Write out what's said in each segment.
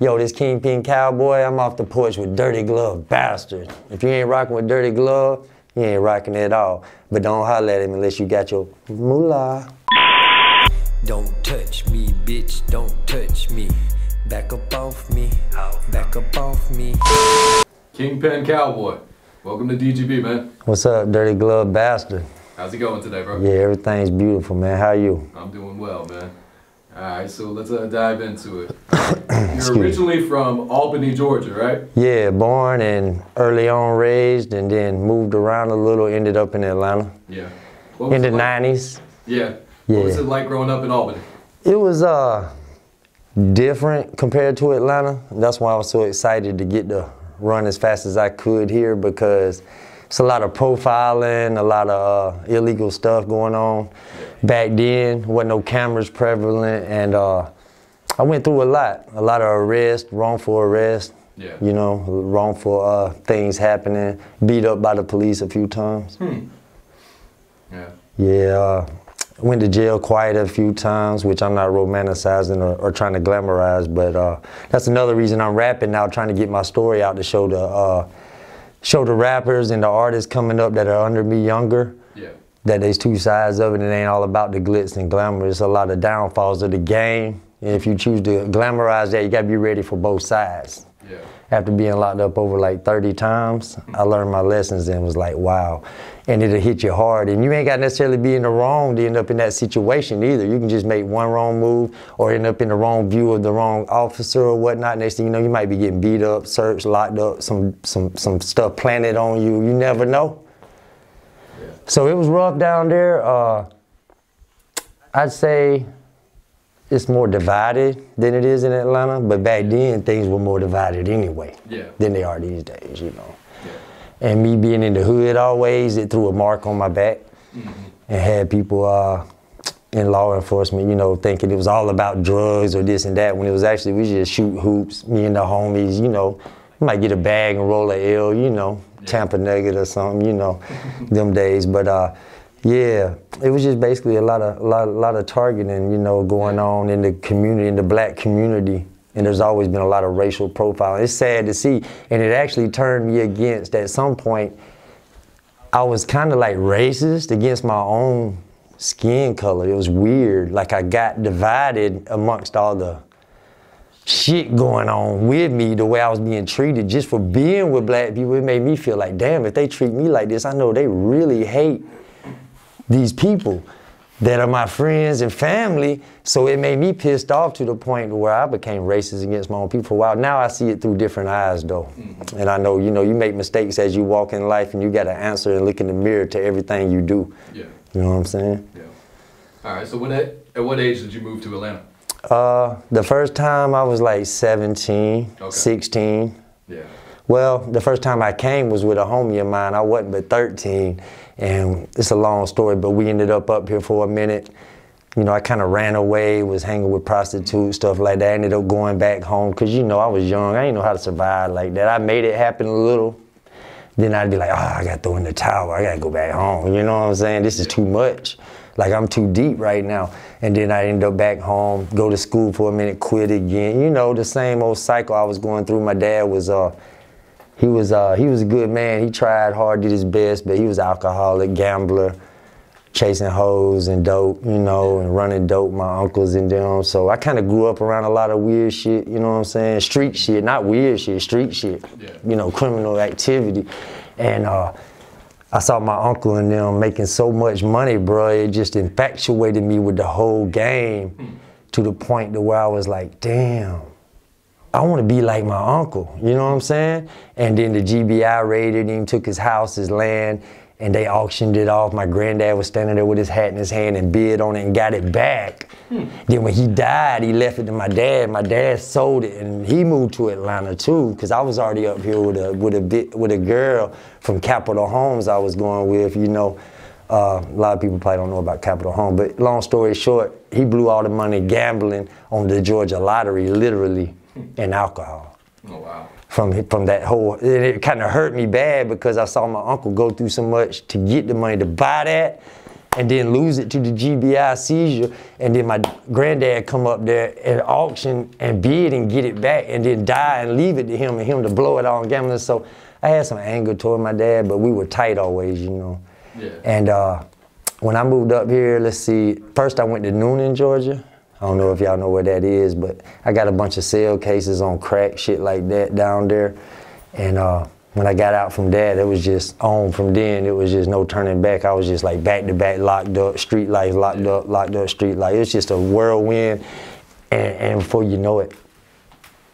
Yo, this Kingpen Cowboy, I'm off the porch with Dirty Glove Bastard. If you ain't rocking with Dirty Glove, you ain't rocking at all. But don't holler at him unless you got your moolah. Don't touch me, bitch, don't touch me. Back up off me, back up off me. Kingpen Cowboy, welcome to DGB, man. What's up, Dirty Glove Bastard? How's it going today, bro? Yeah, everything's beautiful, man. How you? I'm doing well, man. All right, so let's uh, dive into it. You're me. originally from Albany, Georgia, right? Yeah, born and early on raised, and then moved around a little. Ended up in Atlanta Yeah. In the like? '90s. Yeah. Yeah. What was it like growing up in Albany? It was uh different compared to Atlanta. That's why I was so excited to get to run as fast as I could here because it's a lot of profiling, a lot of uh, illegal stuff going on. Back then, wasn't no cameras prevalent, and uh, I went through a lot. A lot of arrest, wrongful arrest. Yeah. You know, wrongful uh, things happening. Beat up by the police a few times. Yeah. Yeah, uh, went to jail quite a few times, which I'm not romanticizing or, or trying to glamorize, but uh, that's another reason I'm rapping now, trying to get my story out to show the uh, show the rappers and the artists coming up that are under me younger Yeah. that there's two sides of it. It ain't all about the glitz and glamour. It's a lot of downfalls of the game. And if you choose to glamorize that, you gotta be ready for both sides Yeah. After being locked up over like 30 times, I learned my lessons and was like, wow. And it'll hit you hard. And you ain't got necessarily be in the wrong to end up in that situation either. You can just make one wrong move or end up in the wrong view of the wrong officer or whatnot. Next thing you know, you might be getting beat up, searched, locked up, some some some stuff planted on you. You never know. So it was rough down there. Uh, I'd say it's more divided than it is in Atlanta, but back then things were more divided anyway Yeah. than they are these days, you know. Yeah. And me being in the hood always, it threw a mark on my back and had people uh, in law enforcement, you know, thinking it was all about drugs or this and that when it was actually we just shoot hoops, me and the homies, you know. You might get a bag and roll a L, you know, Tampa Nugget or something, you know, them days. But uh, yeah, it was just basically a lot of a lot, lot of targeting, you know, going on in the community, in the black community. And there's always been a lot of racial profiling. It's sad to see, and it actually turned me against at some point. I was kind of like racist against my own skin color. It was weird. Like I got divided amongst all the shit going on with me, the way I was being treated just for being with black people. It made me feel like, damn, if they treat me like this, I know they really hate these people that are my friends and family. So it made me pissed off to the point where I became racist against my own people for a while. Now I see it through different eyes though. And I know, you know, you make mistakes as you walk in life and you got to answer and look in the mirror to everything you do. Yeah. You know what I'm saying? Yeah. All right. So when at, at what age did you move to Atlanta? Uh, the first time I was like 17, Okay. 16. Yeah. Well, the first time I came was with a homie of mine. I wasn't but 13, and it's a long story, but we ended up up here for a minute. You know, I kind of ran away, was hanging with prostitutes, stuff like that. I ended up going back home because, you know, I was young. I didn't know how to survive like that. I made it happen a little. Then I'd be like, oh, I got to throw in the towel. I got to go back home. You know what I'm saying? This is too much. Like, I'm too deep right now. And then I end up back home, go to school for a minute, quit again. You know, the same old cycle I was going through. My dad was, uh, he was uh, he was a good man. He tried hard, did his best, but he was alcoholic, gambler, chasing hoes and dope, you know, and running dope. My uncles and them. So I kind of grew up around a lot of weird shit. You know what I'm saying? Street shit, not weird shit, street shit. Yeah. You know, criminal activity, and. Uh, I saw my uncle and them making so much money, bro. It just infatuated me with the whole game to the point to where I was like, damn, I want to be like my uncle. You know what I'm saying? And then the GBI raided him, took his house, his land, and they auctioned it off. My granddad was standing there with his hat in his hand and bid on it and got it back. Then when he died, he left it to my dad. My dad sold it and he moved to Atlanta too, because I was already up here with a with a bit with a girl from Capitol Homes I was going with. You know, uh, a lot of people probably don't know about Capitol Home, but long story short, he blew all the money gambling on the Georgia lottery, literally, and alcohol Oh wow. from from that whole. And it kind of hurt me bad because I saw my uncle go through so much to get the money to buy that, and then lose it to the GBI seizure, and then my granddad come up there at auction and bid and get it back, and then die and leave it to him and him to blow it on gambling. So I had some anger toward my dad, but we were tight always, you know. Yeah. And uh, when I moved up here, let's see, first I went to Newnan, Georgia. I don't know if y'all know where that is, but I got a bunch of cell cases on crack, shit like that down there. And uh, when I got out from that, it was just on from then. It was just no turning back. I was just like back to back, locked up, street life, locked up, locked up, street life. It was just a whirlwind. And, and before you know it,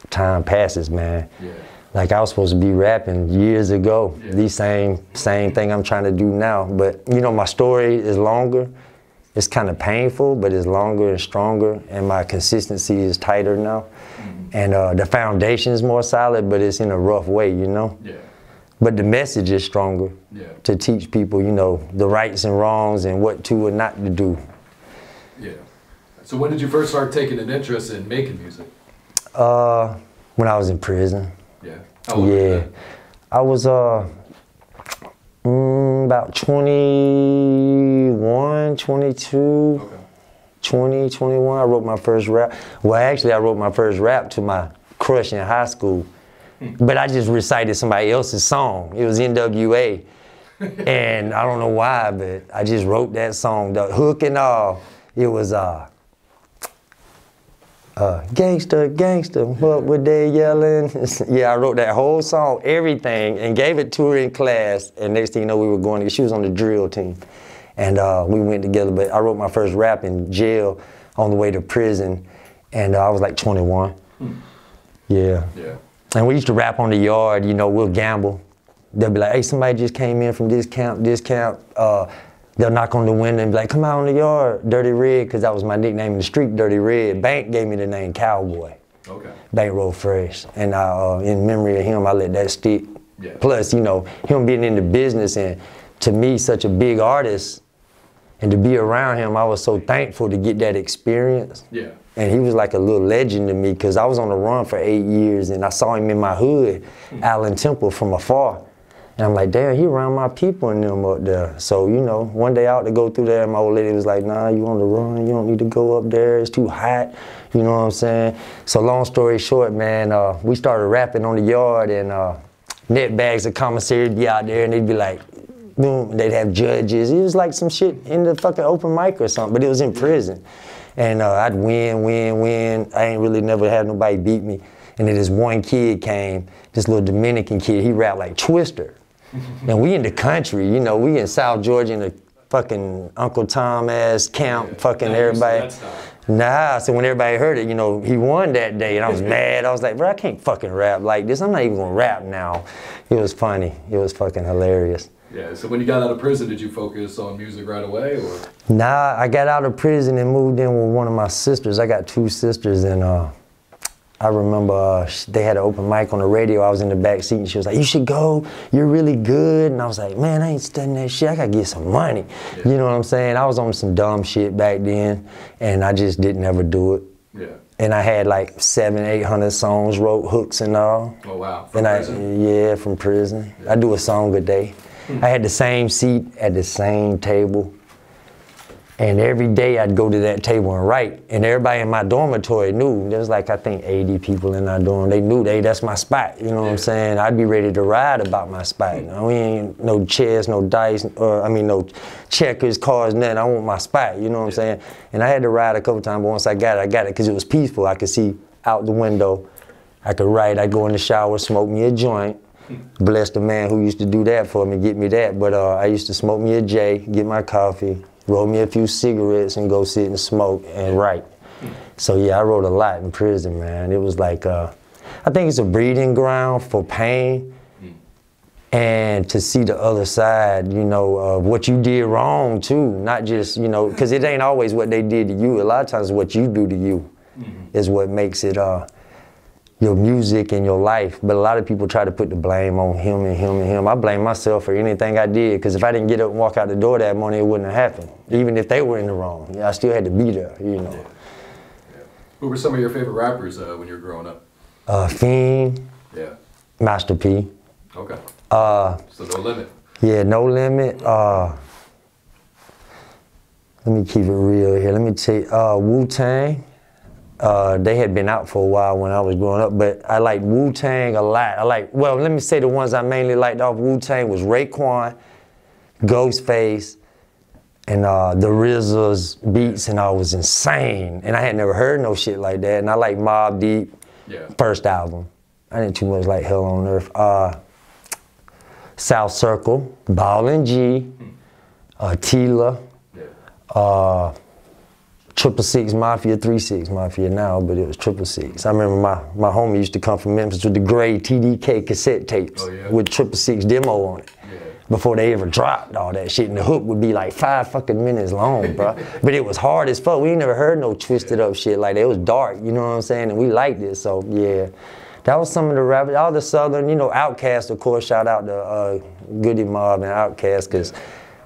time passes, man. Yeah. Like I was supposed to be rapping years ago. Yeah. The same same thing I'm trying to do now. But you know, my story is longer. It's kind of painful, but it's longer and stronger, and my consistency is tighter now. And uh, the foundation is more solid, but it's in a rough way, you know. Yeah. But the message is stronger Yeah. to teach people, you know, the rights and wrongs and what to and not to do. Yeah. So when did you first start taking an interest in making music? Uh, when I was in prison. Yeah. How old were you Yeah. I was uh mm, about 21, 22, Okay. 20, 21. I wrote my first rap. Well, actually, I wrote my first rap to my crush in high school, but I just recited somebody else's song. It was NWA, and I don't know why, but I just wrote that song, the hook and all. It was uh. Uh, gangster, gangster, what were they yelling? yeah, I wrote that whole song, everything, and gave it to her in class. And next thing you know, we were going. She was on the drill team, and uh, we went together. But I wrote my first rap in jail on the way to prison, and uh, I was like 21. Yeah, Yeah. and we used to rap on the yard. You know, we'll gamble. They'll be like, "Hey, somebody just came in from this camp, this camp." Uh, they'll knock on the window and be like, "Come out on the yard, Dirty Red," because that was my nickname in the street, Dirty Red. Bank gave me the name Cowboy. Okay. Bankroll Fresh. And uh, in memory of him, I let that stick. Yeah. Plus, you know, him being in the business and to me, such a big artist, and to be around him, I was so thankful to get that experience. Yeah. And he was like a little legend to me because I was on the run for eight years and I saw him in my hood, Allen Temple, from afar. And I'm like, damn, he around my people and them up there. So, you know, one day out to go through there, my old lady was like, nah, you on the run, you don't need to go up there, it's too hot. You know what I'm saying? So long story short, man, uh, we started rapping on the yard and uh, net bags of commissary would be out there and they'd be like, boom, they'd have judges. It was like some shit in the fucking open mic or something, but it was in prison. And uh, I'd win, win, win. I ain't really never had nobody beat me. And then this one kid came, this little Dominican kid, he rapped like Twister. And we in the country, you know, we in South Georgia in the fucking Uncle Tom ass camp, Yeah. fucking everybody. Nah, so when everybody heard it, you know, he won that day, and I was mad. I was like, bro, I can't fucking rap like this. I'm not even gonna rap now. It was funny. It was fucking hilarious. Yeah. So when you got out of prison, did you focus on music right away, or? Nah, I got out of prison and moved in with one of my sisters. I got two sisters, and uh, I remember uh, they had an open mic on the radio. I was in the back seat, and she was like, "You should go. You're really good." And I was like, "Man, I ain't studying that shit. I gotta get some money." You know what I'm saying? I was on some dumb shit back then, and I just didn't ever do it. Yeah. And I had like seven, eight hundred songs, wrote hooks and all. Oh wow. From And I, prison? yeah, from prison. I do a song a day. I had the same seat at the same table. And every day I'd go to that table and write. And everybody in my dormitory knew. There was like, I think 80 people in our dorm. They knew, they, that's my spot. You know what. I'm saying? I'd be ready to ride about my spot. Know, we ain't no chairs, no dice, or I mean, no checkers, cards, nothing. I want my spot. You know what I'm saying? And I had to ride a couple times, but once I got it, I got it because it was peaceful. I could see out the window. I could write. I'd go in the shower, smoke me a joint. Bless the man who used to do that for me, get me that. But uh, I used to smoke me a J, get my coffee, roll me a few cigarettes, and go sit and smoke and write. So yeah, I wrote a lot in prison, man. It was like, uh, I think it's a breeding ground for pain and to see the other side, you know, of what you did wrong too. Not just, you know, because it ain't always what they did to you. A lot of times, what you do to you is what makes it uh, your music and your life. But a lot of people try to put the blame on him and him and him. I blame myself for anything I did because if I didn't get up and walk out the door that morning, it wouldn't have happened. Even if they were in the wrong, I still had to be there, you know. Who were some of your favorite rappers uh, when you were growing up? Uh, Fiend, Yeah. Master P. Okay. Uh, So no limit. Yeah, no limit. Uh, Let me keep it real here. Let me tell you, uh, Wu Tang. Uh, they had been out for a while when I was growing up, but I liked Wu Tang a lot. I like, well, let me say the ones I mainly liked off Wu Tang was Raekwon, Ghostface, and uh, the RZA's beats, and all was insane. And I had never heard no shit like that. And I like Mobb Deep, Yeah. first album. I didn't too much like Hell on Earth. Uh, South Circle, Ball and G, uh, Tela, Yeah. uh, Triple Six Mafia, Three Six Mafia now, but it was Triple Six. I remember my, my homie used to come from Memphis with the gray TDK cassette tapes Oh, yeah? with Triple Six demo on it. Yeah. Before they ever dropped all that shit, and the hook would be like five fucking minutes long, bro. but it was hard as fuck. We ain't never heard no twisted up shit like that. It was dark, you know what I'm saying? And we liked it, so yeah. That was some of the rap, all the southern, you know, Outkast, of course. Shout out to uh, Goodie Mob and Outkast, because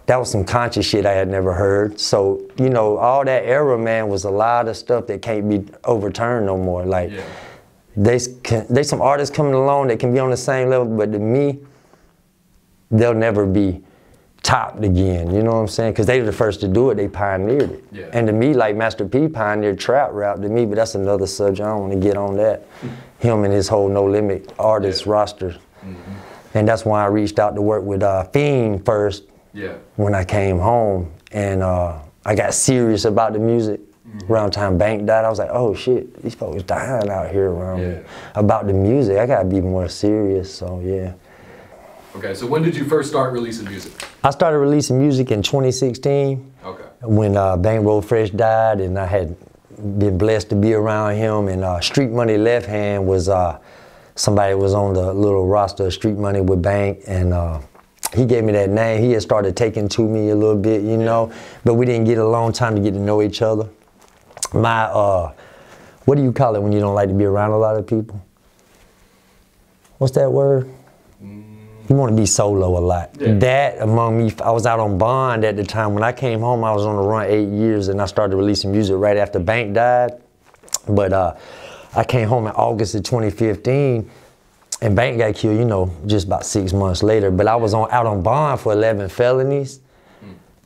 that was some conscious shit I had never heard. So, you know, all that era, man, was a lot of stuff that can't be overturned no more. Like, Yeah. they there's some artists coming along that can be on the same level, but to me, they'll never be topped again. You know what I'm saying? Because they were the first to do it. They pioneered it. Yeah. And to me, like Master P pioneered trap rap to me, but that's another subject. I don't want to get on that. Him and his whole No Limit artist Yeah. roster. And that's why I reached out to work with uh, Fiend first Yeah. when I came home and uh, I got serious about the music. Around time Bank died, I was like, oh shit, these folks dying out here around me. Yeah. About the music, I gotta be more serious. So yeah. Okay, so when did you first start releasing music? I started releasing music in 2016 Okay. when uh, Bankroll Fresh died, and I had been blessed to be around him. And uh, Street Money Left Hand was uh, somebody was on the little roster of Street Money with Bank, and uh, he gave me that name. He had started taking to me a little bit, you know, but we didn't get a long time to get to know each other. My, uh, what do you call it when you don't like to be around a lot of people? What's that word? You want to be solo a lot. Yeah. That among me, I was out on bond at the time. When I came home, I was on the run eight years, and I started releasing music right after Bank died. But uh, I came home in August of 2015, and Bank got killed. You know, just about six months later. But I was on out on bond for 11 felonies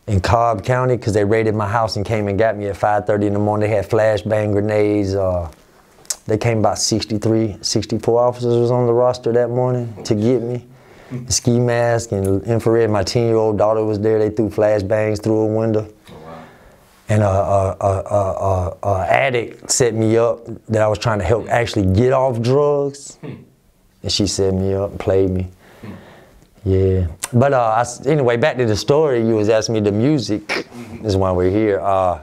in Cobb County because they raided my house and came and got me at 5:30 in the morning. They had flashbang grenades. Uh, they came about 63, 64 officers was on the roster that morning to get me. The ski mask and infrared. My 10 year old daughter was there. They threw flashbangs through a window. Oh, wow. And a, a, a, a, a, a addict set me up that I was trying to help actually get off drugs. And she set me up and played me. Yeah. But uh, I anyway, back to the story. You was asking me the music. Is why we're here. Uh,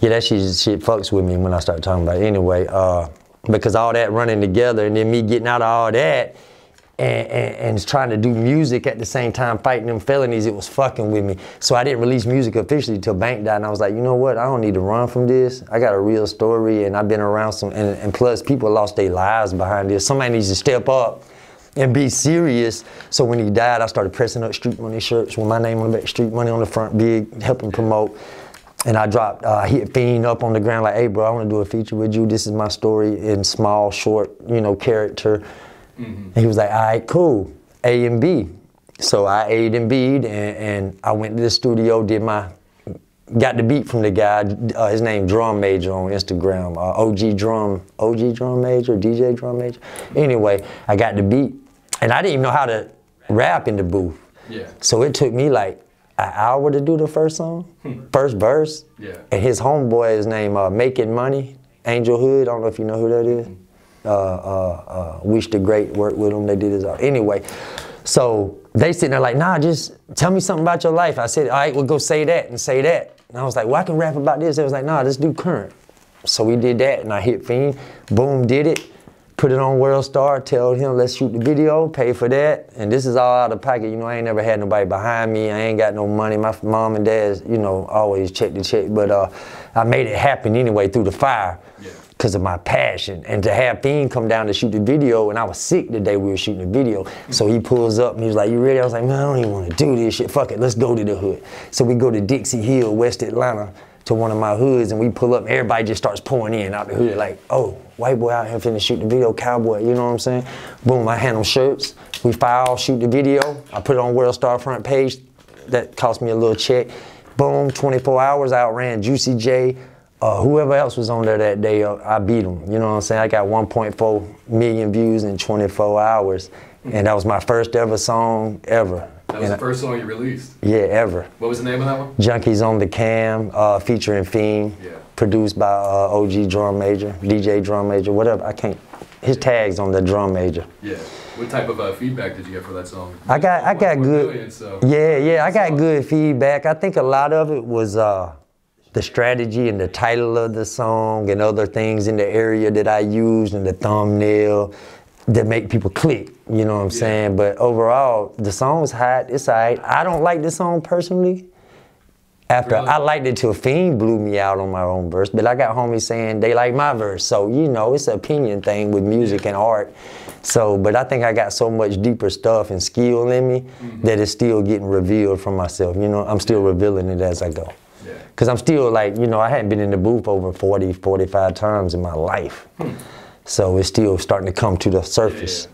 yeah, that shit, shit fucks with me when I start talking about it. Anyway, uh, because all that running together and then me getting out of all that and, and, and trying to do music at the same time, fighting them felonies, it was fucking with me. So I didn't release music officially till Bank died. And I was like, you know what? I don't need to run from this. I got a real story and I've been around some, and, and plus people lost their lives behind this. Somebody needs to step up and be serious. So when he died, I started pressing up Street Money shirts with my name on the back, Street Money on the front, big, helping promote. And I dropped, uh, hit Fiend up on the ground like, hey bro, I wanna do a feature with you. This is my story in small, short, you know, character. And he was like, all right, cool, A and B. So I A'd and B'd and, and I went to the studio, did my, got the beat from the guy, uh, his name Drum Major on Instagram, uh, OG Drum, OG Drum Major, DJ Drum Major. Anyway, I got the beat and I didn't even know how to rap in the booth. Yeah. So it took me like an hour to do the first song, first verse. Yeah. And his homeboy is named uh, Making Money, Angel Hood. I don't know if you know who that is. Uh, uh, uh, Wish the Great worked with them. They did his art. Anyway, so they sitting there like, nah, just tell me something about your life. I said, all right, well, go say that and say that. And I was like, well, I can rap about this. They was like, nah, let's do current. So we did that, and I hit Fiend. Boom, did it. Put it on World Star. Tell him let's shoot the video. Pay for that. And this is all out of pocket. You know, I ain't never had nobody behind me. I ain't got no money. My mom and dad, you know, always check the check. But uh, I made it happen anyway through the fire Yeah. Because of my passion. And to have Fiend come down to shoot the video, and I was sick the day we were shooting the video. So he pulls up and he was like, You ready? I was like, Man, I don't even want to do this shit. Fuck it, let's go to the hood. So we go to Dixie Hill, West Atlanta, to one of my hoods, and we pull up, and everybody just starts pouring in out the hood, like, Oh, white boy out here finna shoot the video, cowboy, you know what I'm saying? Boom, I hand them shirts. We file, shoot the video. I put it on World Star front page. That cost me a little check. boom, 24 hours, I outran Juicy J. Uh, whoever else was on there that day, uh, I beat them. You know what I'm saying? I got 1.4 million views in 24 hours, and that was my first ever song ever. That was And the first song you released. yeah, ever. What was the name of that one? Junkies on the Cam, uh, featuring Fiend, Yeah. produced by uh, OG Drum Major, DJ Drum Major, whatever. I can't. His tags on the Drum Major. Yeah. What type of uh, feedback did you get for that song? I got, I got good. million, so- Yeah, yeah, I got good feedback. I think a lot of it was uh, the strategy and the title of the song and other things in the area that I used and the thumbnail that make people click. You know what I'm saying? But overall, the song's hot. It's alright. I don't like the song personally. After Really? I liked it till Fiend blew me out on my own verse, but I got homies saying they like my verse. So you know, it's an opinion thing with music and art. So, but I think I got so much deeper stuff and skill in me mm-hmm. that it's still getting revealed from myself. You know, I'm still revealing it as I go. Yeah. Cause I'm still like, you know, I hadn't been in the booth over 40, 45 times in my life. So it's still starting to come to the surface.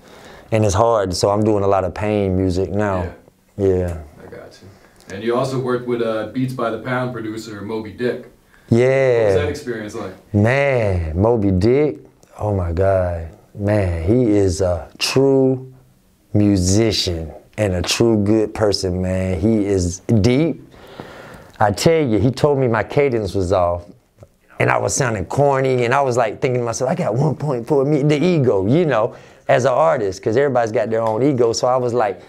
And it's hard, so I'm doing a lot of pain music now. Yeah. I got you. And you also worked with uh, Beats by the Pound producer Mo B. Dick. Yeah. What was that experience like? Man, Mo B. Dick, oh my God. Man, he is a true musician and a true good person, man. He is deep. I tell you, he told me my cadence was off. And I was sounding corny, and I was like thinking to myself, I got 1.4 me, the ego, you know, as an artist, because everybody's got their own ego. So I was like,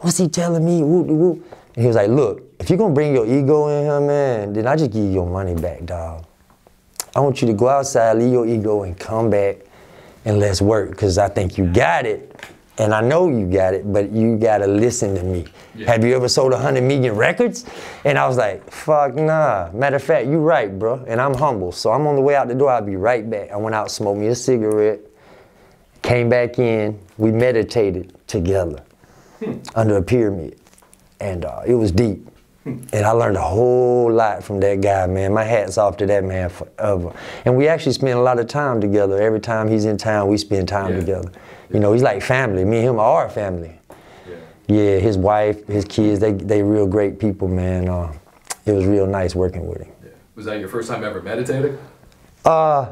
what's he telling me? Woo, woo. And he was like, look, if you're gonna bring your ego in here, man, then I just give you your money back, dog. I want you to go outside, leave your ego, and come back and let's work. Cause I think you got it, and I know you got it, but you gotta listen to me. Yeah. Have you ever sold a hundred million records? And I was like, fuck nah. Matter of fact, you right, bro. And I'm humble, so I'm on the way out the door. I'll be right back. I went out, smoked me a cigarette, came back in. We meditated together under a pyramid, and uh, it was deep. And I learned a whole lot from that guy, man. My hat's off to that man forever. And we actually spend a lot of time together. Every time he's in town, we spend time Yeah. together. You know, he's like family. Me and him are family. Yeah. Yeah, his wife, his kids, they they real great people, man. Uh, it was real nice working with him. yeah. Was that your first time ever meditating? Uh,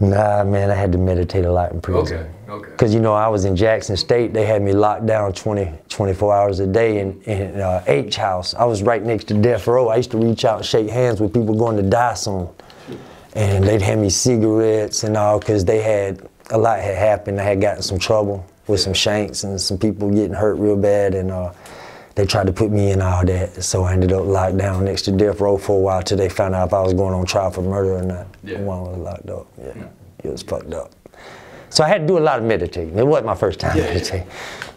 nah, man, I had to meditate a lot in prison. Okay, okay. Because, you know, I was in Jackson State. They had me locked down 20, 24 hours a day in, in uh, H House. I was right next to death row. I used to reach out and shake hands with people going to die soon. And they'd hand me cigarettes and all because they had, a lot had happened. I had gotten some trouble with some shanks and some people getting hurt real bad. And uh, they tried to put me in all that. So I ended up locked down next to death row for a while till they found out if I was going on trial for murder or not. Yeah. One was locked up. Yeah, it was fucked up. So I had to do a lot of meditating. It wasn't my first time Yeah, yeah. meditating.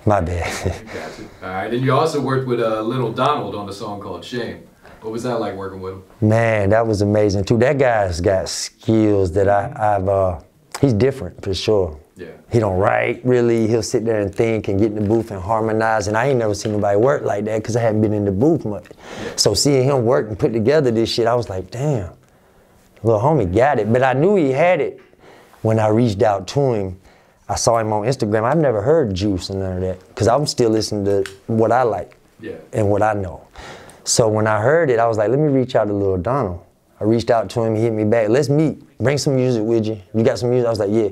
My bad. Got you. All right. And you also worked with uh, Lil Donald on a song called Shame. What was that like working with him? Man, that was amazing too. That guy's got skills that I, I've. Uh, he's different for sure. Yeah. He don't write really. He'll sit there and think and get in the booth and harmonize. And I ain't never seen nobody work like that because I hadn't been in the booth much. So seeing him work and put together this shit, I was like, damn, little homie got it. But I knew he had it when I reached out to him. I saw him on Instagram. I've never heard Juice and none of that because I'm still listening to what I like Yeah. and what I know. So when I heard it, I was like, let me reach out to Lil Donald. I reached out to him, he hit me back. Let's meet. Bring some music with you. You got some music? I was like, yeah.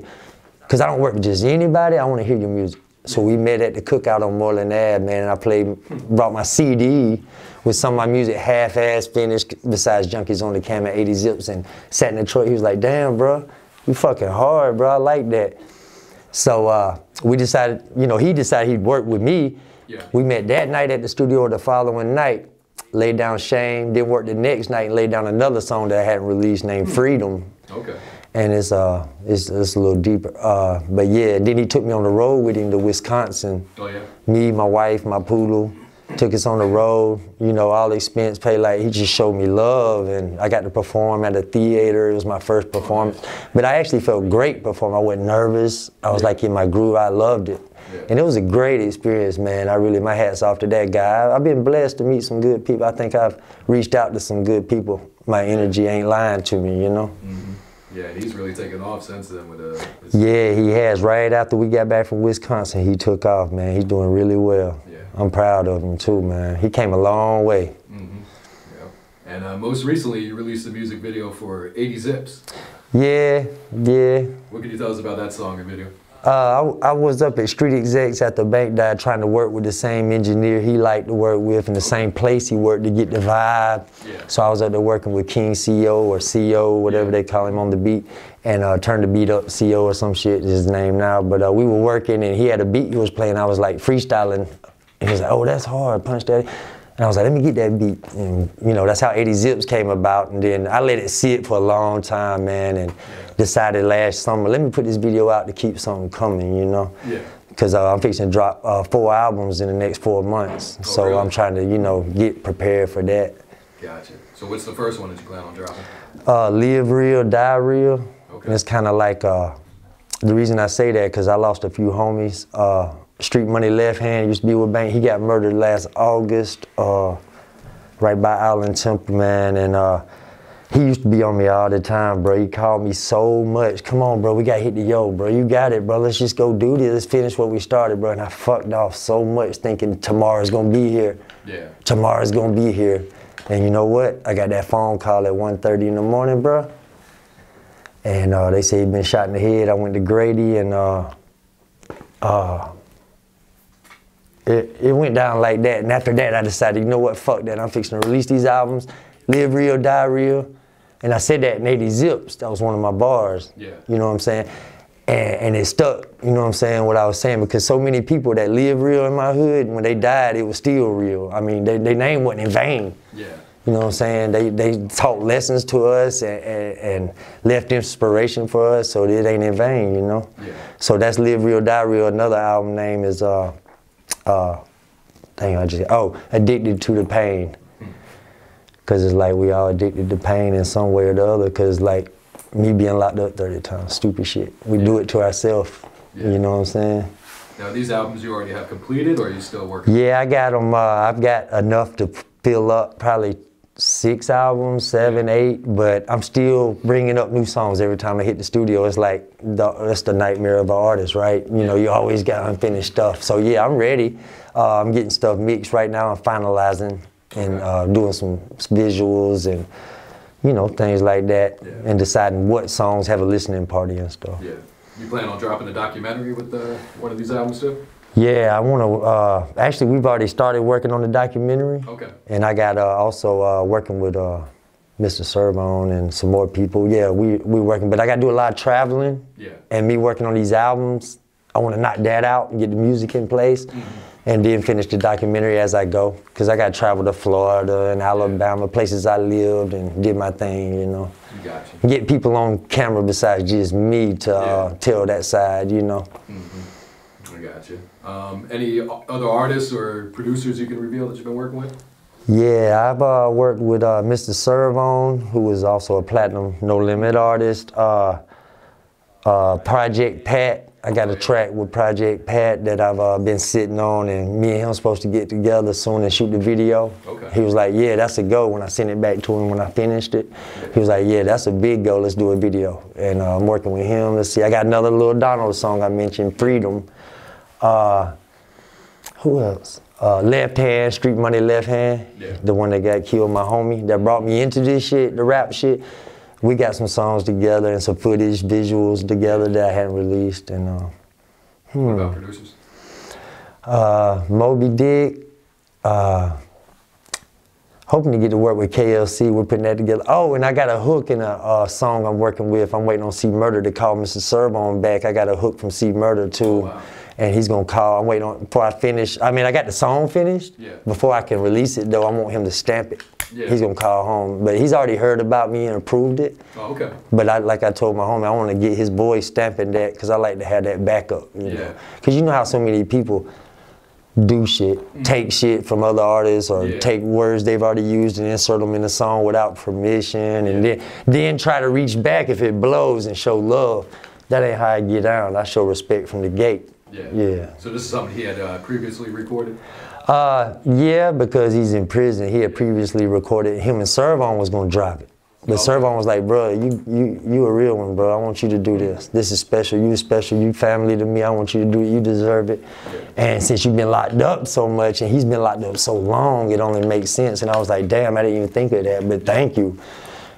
Because I don't work with just anybody. I want to hear your music. So we met at the cookout on Moreland Ave, man, and I played, brought my CD with some of my music half-ass finished, besides Junkies on the Cam at 80 Zips, and sat in the truck. He was like, damn, bro, you fucking hard, bro. I like that. So uh, we decided, you know, he decided he'd work with me. Yeah. We met that night at the studio the following night, laid down Shame, then worked the next night and laid down another song that I hadn't released named Freedom. Okay. And it's uh it's, it's a little deeper. Uh, but yeah, then he took me on the road with him to Wisconsin. Oh yeah. Me, my wife, my poodle, took us on the road. You know, all expense paid. Like he just showed me love, and I got to perform at a theater. It was my first performance, but I actually felt great performing. I wasn't nervous. I was like in my groove. I loved it, Yeah. and it was a great experience, man. I really my hats off to that guy. I've been blessed to meet some good people. I think I've reached out to some good people. My energy ain't lying to me, you know. Yeah. He's really taken off since then with uh. His, Yeah, he has. Right after we got back from Wisconsin, he took off, man. He's doing really well. Yeah. I'm proud of him too, man. He came a long way. Yeah. And uh, most recently, you released a music video for 80 Zips. Yeah, yeah. What can you tell us about that song and video? Uh, I, I, was up at Street Execs at the bank died trying to work with the same engineer he liked to work with in the same place he worked to get the vibe. Yeah. So I was up there working with King CEO or CEO, whatever Yeah. they call him on the beat, and uh, turned the beat up CEO or some shit is his name now. But uh, we were working and he had a beat he was playing. I was like freestyling, and he was like, "Oh, that's hard, punch daddy." And I was like, let me get that beat. And, you know, that's how 80 Zips came about. And then I let it sit for a long time, man, and decided last summer, let me put this video out to keep something coming, you know? Yeah. Because uh, I'm fixing to drop uh, four albums in the next four months. so really? I'm trying to, you know, get prepared for that. Gotcha. So what's the first one that you plan on dropping? Uh, live real, die real. Okay. And it's kind of like, uh, the reason I say that, because I lost a few homies. Uh, Street Money Left Hand used to be with Bank. He got murdered last August, uh, right by Allen Temple, man. And uh, he used to be on me all the time, bro. He called me so much. Come on, bro, we got to hit the yo, bro. You got it, bro. Let's just go do this. Let's finish what we started, bro. And I fucked off so much thinking tomorrow's going to be here. Yeah. Tomorrow's going to be here. And you know what? I got that phone call at 1.30 in the morning, bro. And uh, they say he'd been shot in the head. I went to Grady and uh, uh, it, it went down like that. And after that, I decided, you know what, fuck that. I'm fixing to release these albums, live real, die real. And I said that in 80 Zips. That was one of my bars. Yeah. You know what I'm saying? And, and it stuck, you know what I'm saying, what I was saying, because so many people that live real in my hood, when they died, it was still real. I mean, they, their name wasn't in vain. Yeah. You know what I'm saying? They they taught lessons to us and, and, and left inspiration for us, so it ain't in vain, you know? Yeah. So that's Live Real, Die Real. Another album name is, uh, uh, dang, I just, oh, Addicted to the Pain. Because it's like we all addicted to pain in some way or the other, because like me being locked up 30 times, stupid shit. We do it to ourselves, Yeah. you know what I'm saying? Now, these albums you already have completed, or are you still working? Yeah, I got them. Uh, I've got enough to fill up probably six albums, seven, eight. But I'm still bringing up new songs every time I hit the studio. It's like the, that's the nightmare of an artist, right? You know, you always got unfinished stuff. So yeah, I'm ready. Uh, I'm getting stuff mixed right now. I'm finalizing and uh, doing some visuals and you know things like that, Yeah. and deciding what songs have a listening party and stuff. Yeah. You plan on dropping a documentary with uh, one of these albums too? Yeah, I want to. Uh, actually, we've already started working on the documentary. Okay. And I got uh, also uh, working with uh, Mr. Serv-On and some more people. Yeah, we we working, but I got to do a lot of traveling. Yeah. And me working on these albums, I want to knock that out and get the music in place, and then finish the documentary as I go. Cause I got to travel to Florida and Alabama, places I lived and did my thing. You know, You got you. get people on camera besides just me to uh, tell that side. You know. I got you. Um, any other artists or producers you can reveal that you've been working with? Yeah, I've uh, worked with uh, Mr. Serv-On, who is also a platinum No Limit artist. Uh, uh, Project Pat, I got a track with Project Pat that I've uh, been sitting on, and me and him supposed to get together soon and shoot the video. Okay. He was like, "Yeah, that's a go." When I sent it back to him when I finished it, he was like, "Yeah, that's a big go. Let's do a video." And uh, I'm working with him. Let's see. I got another Lil Donald song I mentioned, Freedom. Uh, who else? Uh, left hand, street money left hand. Yeah. The one that got killed, my homie, that brought me into this shit, the rap shit. We got some songs together and some footage, visuals together that I hadn't released. And uh, What about producers? uh, Mo B. Dick, uh, hoping to get to work with KLC. We're putting that together. Oh, and I got a hook in a uh, song I'm working with. I'm waiting on C Murder to call Mr. Serv-On back. I got a hook from C Murder too. Oh, wow. And he's gonna call. I'm waiting on before I finish. I mean, I got the song finished. Yeah. Before I can release it, though, I want him to stamp it. Yeah. He's gonna call home, but he's already heard about me and approved it. Oh, okay. But I, like I told my homie, I want to get his boy stamping that because I like to have that backup. You Yeah. Because you know how so many people do shit, take shit from other artists or Mm. Yeah. take words they've already used and insert them in a song without permission, and then then try to reach back if it blows and show love. That ain't how I get down. I show respect from the gate. Yeah. Yeah. So this is something he had uh, previously recorded? Uh, yeah, because he's in prison. He had previously recorded. Him and Serv-On was gonna drop it. But Okay. Serv-On was like, bro, you you you a real one, bro. I want you to do this. This is special. You special. You family to me. I want you to do it. You deserve it. And since you've been locked up so much, and he's been locked up so long, it only makes sense. And I was like, damn, I didn't even think of that. But thank you.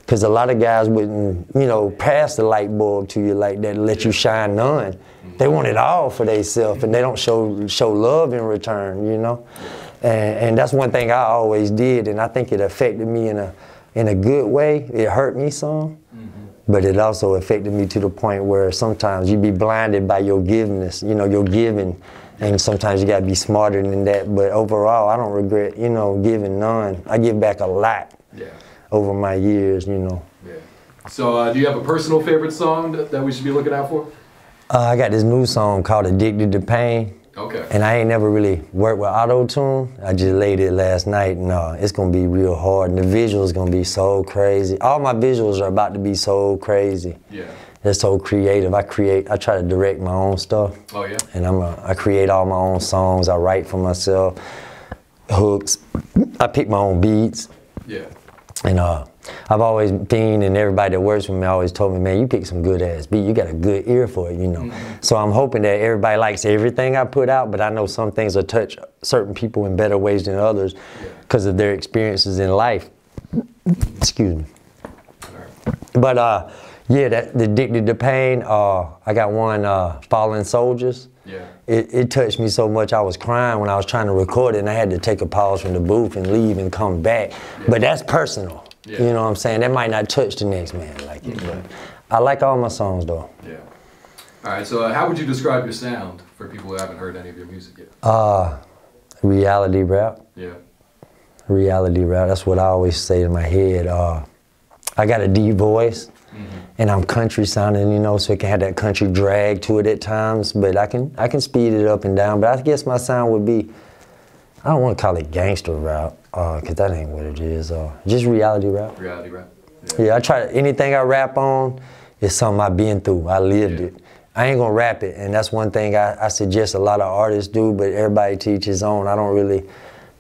Because a lot of guys wouldn't, you know, pass the light bulb to you like that, let you shine none. They want it all for themselves, and they don't show show love in return, you know. And, and that's one thing I always did, and I think it affected me in a in a good way. It hurt me some, but it also affected me to the point where sometimes you be blinded by your giveness, you know, your giving, and sometimes you gotta be smarter than that. But overall, I don't regret, you know, giving none. I give back a lot Yeah. over my years, you know. Yeah. So, uh, do you have a personal favorite song that, that we should be looking out for? Uh, I got this new song called Addicted to Pain. Okay. And I ain't never really worked with auto tune. I just laid it last night, and uh, it's gonna be real hard. And the visuals gonna be so crazy. All my visuals are about to be so crazy. Yeah. They're so creative. I create. I try to direct my own stuff, Oh yeah. and I'm. A, I create all my own songs. I write for myself, hooks. I pick my own beats. Yeah. And uh, I've always been, and everybody that works with me always told me, man, you pick some good ass beat. You got a good ear for it, you know. So I'm hoping that everybody likes everything I put out, but I know some things will touch certain people in better ways than others because of their experiences in life. Excuse me. But uh, yeah, that the addicted to pain. Uh, I got one, uh, fallen soldiers. Yeah. It, it touched me so much I was crying when I was trying to record it and I had to take a pause from the booth and leave and come back. But that's personal. Yeah. You know what I'm saying? That might not touch the next man like it, but I like all my songs though. Yeah. All right. So, uh, how would you describe your sound for people who haven't heard any of your music yet? Uh, reality rap, Yeah. reality rap. That's what I always say in my head. Uh, I got a deep voice, and I'm country sounding, you know, so it can have that country drag to it at times. But I can I can speed it up and down. But I guess my sound would be, I don't want to call it gangster rap, uh, cause that ain't what it is. Uh, just reality rap. Reality rap. Yeah, I try anything I rap on is something I've been through. I lived Yeah. it. I ain't gonna rap it, and that's one thing I, I suggest a lot of artists do, but everybody teach his own. I don't really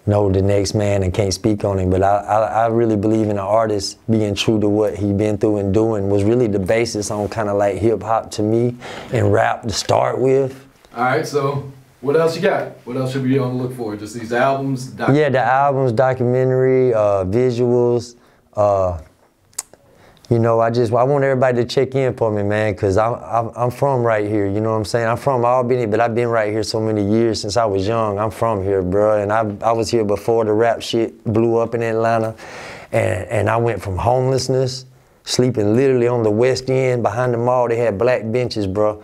know the next man and can't speak on him, but I, I, I really believe in an artist being true to what he been through and doing was really the basis on kind of like hip hop to me and rap to start with. All right. So, what else you got? What else should we be on the look for? Just these albums? Yeah, the albums, documentary, uh, visuals. Uh, you know, I just I want everybody to check in for me, man, cause I'm, I'm I'm from right here. You know what I'm saying? I'm from Albany, but I've been right here so many years since I was young. I'm from here, bro, and I I was here before the rap shit blew up in Atlanta, and and I went from homelessness, sleeping literally on the west end behind the mall. They had black benches, bro.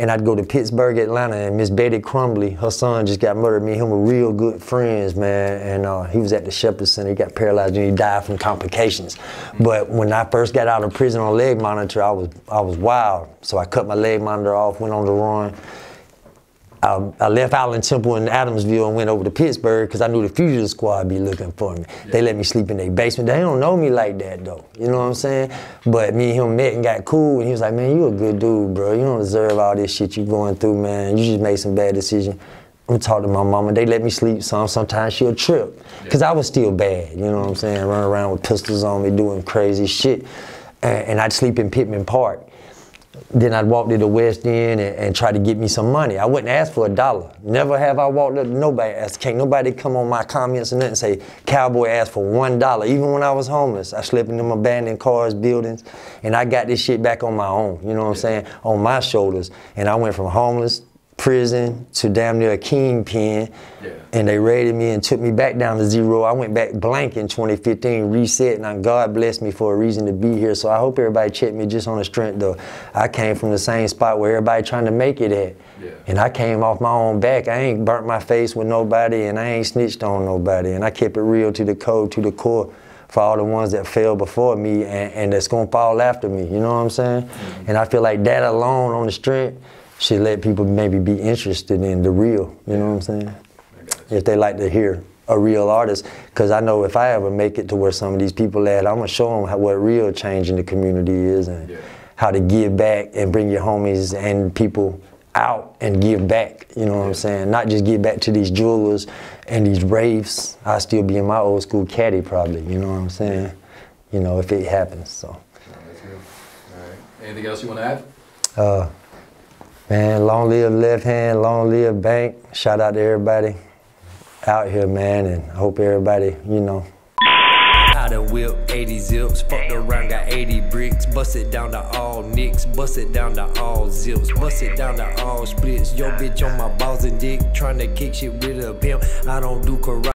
And I'd go to Pittsburgh, Atlanta, and Miss Betty Crumbly, her son just got murdered. Me and him were real good friends, man. And uh, he was at the Shepherd Center. He got paralyzed and he died from complications. But when I first got out of prison on leg monitor, I was I was wild. So I cut my leg monitor off, went on the run. I, I left Allen Temple in Adamsville and went over to Pittsburgh because I knew the fugitive squad be looking for me. They let me sleep in their basement. They don't know me like that though. You know what I'm saying? But me and him met and got cool and he was like, man, you a good dude, bro. You don't deserve all this shit you going through, man. You just made some bad decisions. I'm gonna talk to my mama. They let me sleep some. Sometimes she'll trip. Cause I was still bad, you know what I'm saying? Running around with pistols on me, doing crazy shit. And, and I'd sleep in Pittman Park. Then I'd walk to the West End and, and try to get me some money. I wouldn't ask for a dollar. Never have I walked up to nobody asked. Can't nobody come on my comments or nothing and say, Cowboy asked for one dollar. Even when I was homeless, I slept in them abandoned cars, buildings, and I got this shit back on my own. You know what I'm saying? On my shoulders. And I went from homeless, prison, to damn near a kingpin. Yeah. And they raided me and took me back down to zero. I went back blank in 2015, reset, and God blessed me for a reason to be here. So I hope everybody check me just on the strength though. I came from the same spot where everybody trying to make it at. Yeah. And I came off my own back. I ain't burnt my face with nobody and I ain't snitched on nobody. And I kept it real to the code, to the core for all the ones that fell before me and, and that's gonna fall after me. You know what I'm saying? Mm-hmm. And I feel like that alone on the strength should let people maybe be interested in the real. You know what I'm saying? I got you. if they like to hear a real artist. Because I know if I ever make it to where some of these people at, I'm gonna show them how, what real change in the community is and Yeah. how to give back and bring your homies and people out and give back. You know what I'm saying? Not just give back to these jewelers and these raves. I still be in my old school caddy probably. You know what I'm saying? you know, if it happens. So, All right, that's good. All right. Anything else you want to add? uh, man, long live left hand, long live bank. Shout out to everybody out here, man, and I hope everybody, you know, I done whip 80 zips, fucked around, got 80 bricks, bust it down to all nicks, bust it down to all zips, bust it down to all splits. Yo, bitch on my balls and dick, tryna kick shit with a pimp. I don't do karate.